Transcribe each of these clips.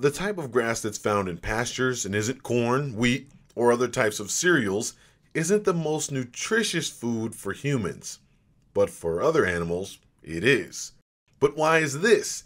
the type of grass that's found in pastures and isn't corn, wheat, or other types of cereals isn't the most nutritious food for humans. But for other animals, it is. But why is this?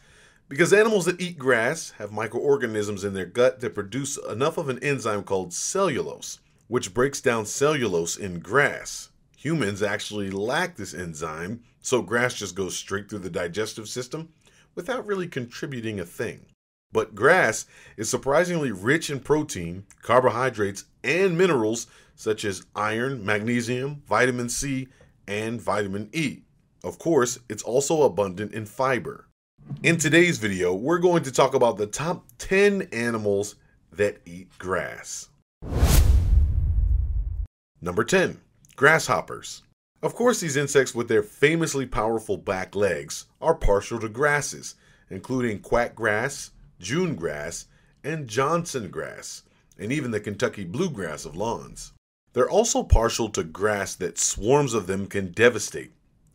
Because animals that eat grass have microorganisms in their gut that produce enough of an enzyme called cellulase, which breaks down cellulose in grass. Humans actually lack this enzyme, so grass just goes straight through the digestive system without really contributing a thing. But grass is surprisingly rich in protein, carbohydrates, and minerals such as iron, magnesium, vitamin C, and vitamin E. Of course, it's also abundant in fiber. In today's video, we're going to talk about the top 10 animals that eat grass. Number 10 Grasshoppers. Of course, these insects, with their famously powerful back legs, are partial to grasses, including quack grass, June grass, and Johnson grass, and even the Kentucky bluegrass of lawns. They're also partial to grass that swarms of them can devastate,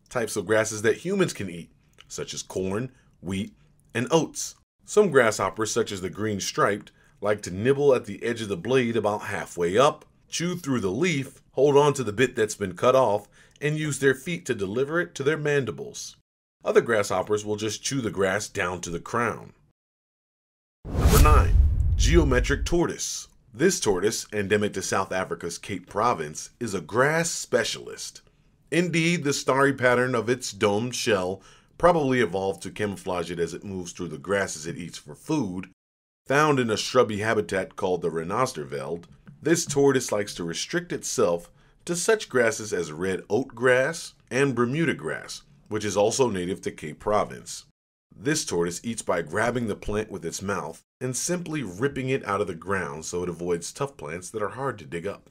types of grasses that humans can eat, such as corn, wheat, and oats. Some grasshoppers, such as the green striped, like to nibble at the edge of the blade about halfway up, chew through the leaf, hold on to the bit that's been cut off, and use their feet to deliver it to their mandibles. Other grasshoppers will just chew the grass down to the crown. Number 9. Geometric Tortoise. This tortoise, endemic to South Africa's Cape Province, is a grass specialist. Indeed, the starry pattern of its domed shell probably evolved to camouflage it as it moves through the grasses it eats for food. Found in a shrubby habitat called the Renosterveld, this tortoise likes to restrict itself to such grasses as red oat grass and Bermuda grass, which is also native to Cape Province. This tortoise eats by grabbing the plant with its mouth and simply ripping it out of the ground so it avoids tough plants that are hard to dig up.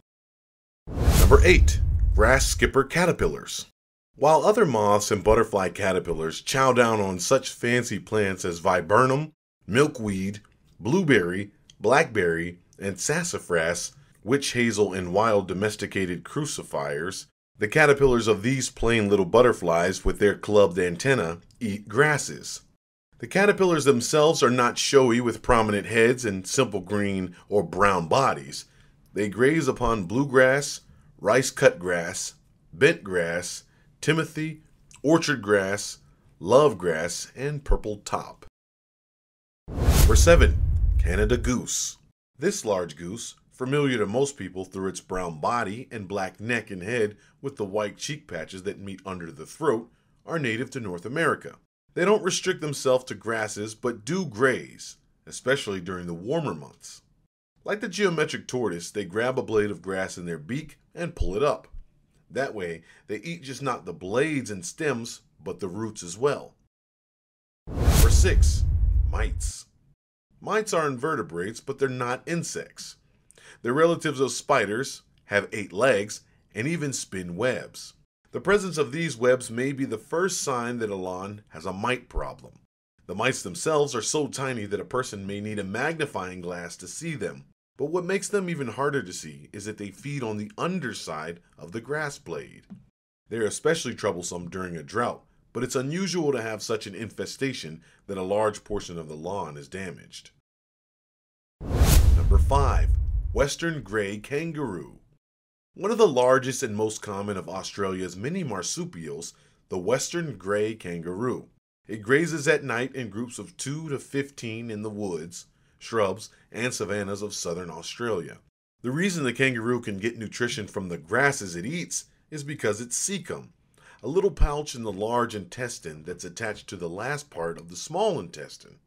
Number 8. Grass skipper caterpillars. While other moths and butterfly caterpillars chow down on such fancy plants as viburnum, milkweed, blueberry, blackberry, and sassafras, witch hazel, and wild domesticated crucifers, the caterpillars of these plain little butterflies with their clubbed antennae eat grasses. The caterpillars themselves are not showy with prominent heads and simple green or brown bodies. They graze upon bluegrass, rice cut grass, bent grass, timothy, orchard grass, love grass, and purple top. Number 7. Canada Goose. This large goose, familiar to most people through its brown body and black neck and head with the white cheek patches that meet under the throat, are native to North America. They don't restrict themselves to grasses, but do graze, especially during the warmer months. Like the geometric tortoise, they grab a blade of grass in their beak and pull it up. That way, they eat just not the blades and stems, but the roots as well. Number 6. Mites. Mites are invertebrates, but they're not insects. They're relatives of spiders, have eight legs, and even spin webs. The presence of these webs may be the first sign that a lawn has a mite problem. The mites themselves are so tiny that a person may need a magnifying glass to see them. But what makes them even harder to see is that they feed on the underside of the grass blade. They are especially troublesome during a drought, but it's unusual to have such an infestation that a large portion of the lawn is damaged. Number 5. Western Gray Kangaroo one of the largest and most common of Australia's many marsupials, the western gray kangaroo. It grazes at night in groups of 2 to 15 in the woods, shrubs, and savannas of southern Australia. The reason the kangaroo can get nutrition from the grasses it eats is because it's cecum, a little pouch in the large intestine that's attached to the last part of the small intestine.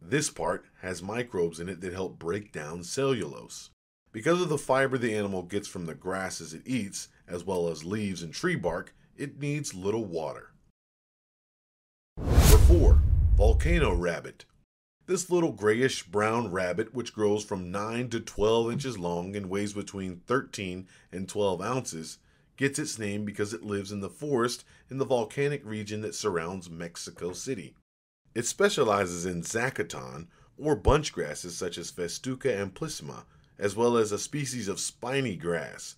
This part has microbes in it that help break down cellulose. Because of the fiber the animal gets from the grasses it eats, as well as leaves and tree bark, it needs little water. Number 4. Volcano Rabbit This little grayish brown rabbit, which grows from 9 to 12 inches long and weighs between 13 and 12 ounces, gets its name because it lives in the forest in the volcanic region that surrounds Mexico City. It specializes in zacaton, or bunch grasses such as Festuca and amplissima, as well as a species of spiny grass.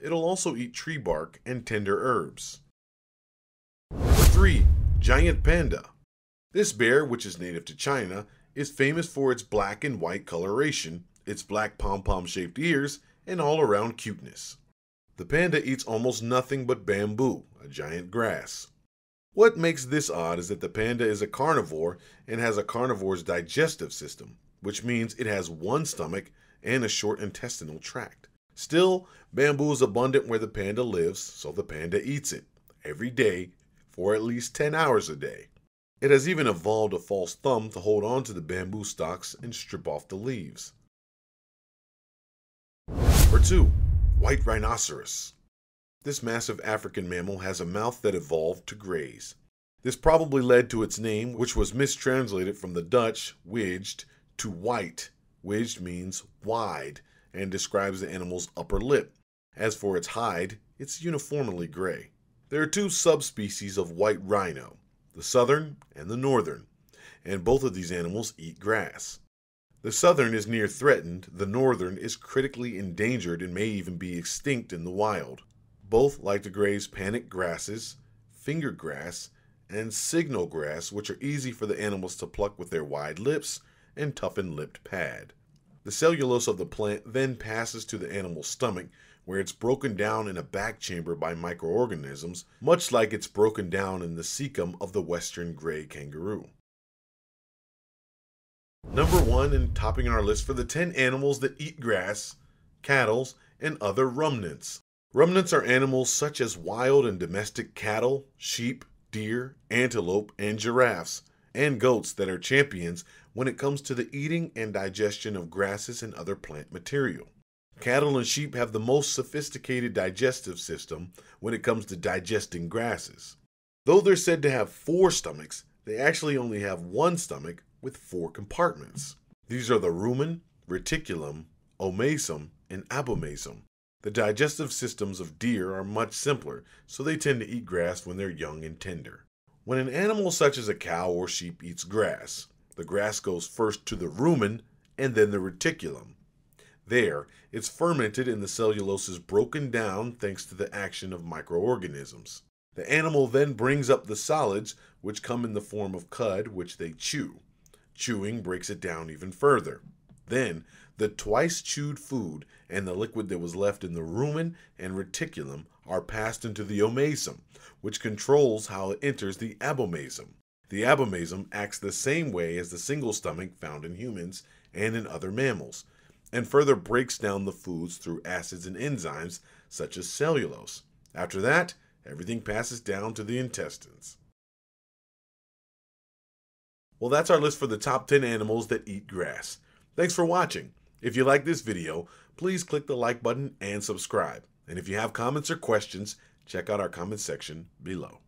It'll also eat tree bark and tender herbs. Number 3. Giant Panda. This bear, which is native to China, is famous for its black and white coloration, its black pom pom shaped ears, and all around cuteness. The panda eats almost nothing but bamboo, a giant grass. What makes this odd is that the panda is a carnivore and has a carnivore's digestive system, which means it has one stomach and a short intestinal tract. Still, bamboo is abundant where the panda lives, so the panda eats it every day for at least 10 hours a day. It has even evolved a false thumb to hold on to the bamboo stalks and strip off the leaves. Number 2. White Rhinoceros. This massive African mammal has a mouth that evolved to graze. This probably led to its name, which was mistranslated from the Dutch, widged, to white. Widged means wide and describes the animal's upper lip. As for its hide, it's uniformly gray. There are two subspecies of white rhino, the southern and the northern, and both of these animals eat grass. The southern is near threatened, the northern is critically endangered and may even be extinct in the wild. Both like to graze panic grasses, finger grass, and signal grass, which are easy for the animals to pluck with their wide lips and toughened lipped pad. The cellulose of the plant then passes to the animal's stomach, where it's broken down in a back chamber by microorganisms, much like it's broken down in the cecum of the western gray kangaroo. Number one, and topping our list for the 10 animals that eat grass, cattle, and other ruminants. Ruminants are animals such as wild and domestic cattle, sheep, deer, antelope, and giraffes, and goats that are champions when it comes to the eating and digestion of grasses and other plant material. Cattle and sheep have the most sophisticated digestive system when it comes to digesting grasses. Though they're said to have four stomachs, they actually only have one stomach with four compartments. These are the rumen, reticulum, omasum, and abomasum. The digestive systems of deer are much simpler, so they tend to eat grass when they're young and tender. When an animal such as a cow or sheep eats grass, the grass goes first to the rumen and then the reticulum. There, it's fermented and the cellulose is broken down thanks to the action of microorganisms. The animal then brings up the solids, which come in the form of cud, which they chew. Chewing breaks it down even further. Then, the twice chewed food and the liquid that was left in the rumen and reticulum are passed into the omasum, which controls how it enters the abomasum. The abomasum acts the same way as the single stomach found in humans and in other mammals and further breaks down the foods through acids and enzymes such as cellulase. After that, everything passes down to the intestines. Well, that's our list for the top 10 animals that eat grass. Thanks for watching. If you like this video, please click the like button and subscribe. And if you have comments or questions, check out our comment section below.